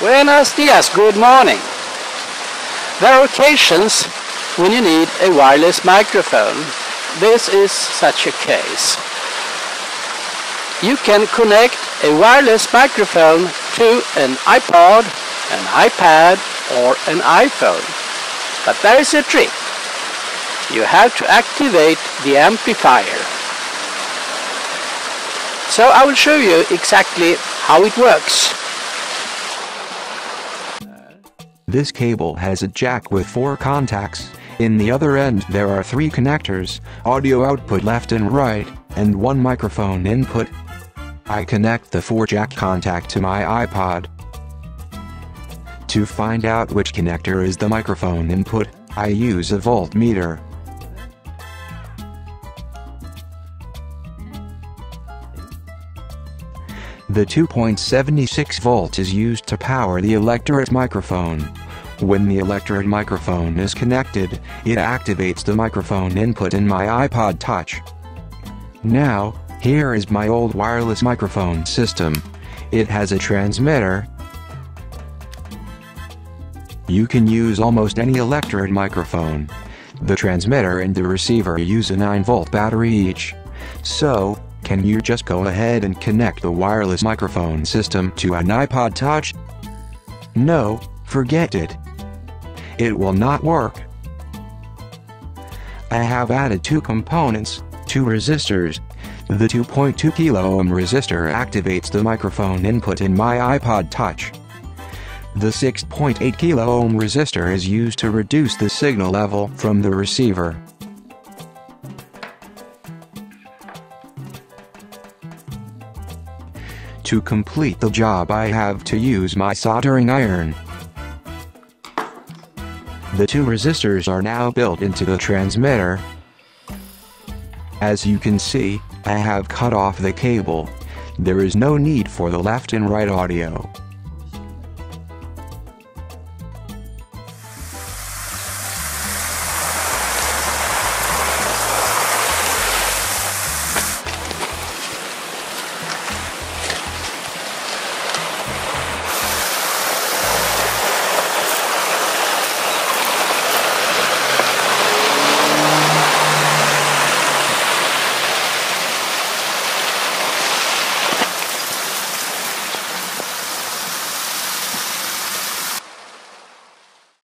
Buenos dias, good morning. There are occasions when you need a wireless microphone. This is such a case. You can connect a wireless microphone to an iPod, an iPad or an iPhone. But there is a trick. You have to activate the amplifier. So I will show you exactly how it works. This cable has a jack with four contacts. In the other end there are three connectors, audio output left and right, and one microphone input. I connect the 4 jack contact to my iPod. To find out which connector is the microphone input, I use a voltmeter. The 2.76 volt is used to power the electret microphone. When the electret microphone is connected, it activates the microphone input in my iPod Touch. Now, here is my old wireless microphone system. It has a transmitter. You can use almost any electret microphone. The transmitter and the receiver use a 9 volt battery each. So, can you just go ahead and connect the wireless microphone system to an iPod Touch? No, forget it. It will not work. I have added two components, two resistors. The 2.2 kilo ohm resistor activates the microphone input in my iPod Touch. The 6.8 kilo ohm resistor is used to reduce the signal level from the receiver. To complete the job I have to use my soldering iron. The two resistors are now built into the transmitter. As you can see, I have cut off the cable. There is no need for the left and right audio.